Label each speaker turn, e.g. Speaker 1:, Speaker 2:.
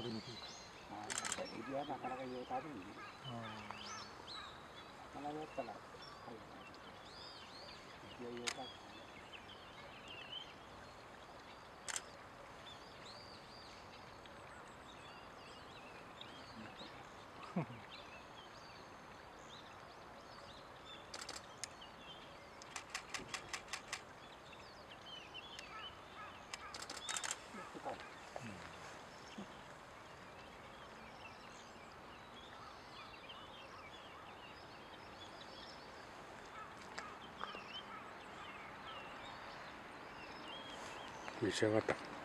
Speaker 1: 食べにくいか
Speaker 2: あー。やっぱりエビはなかなかよう食べるね
Speaker 1: あ
Speaker 2: 魚だったらはいエビはよう食べる
Speaker 3: 召し上がった。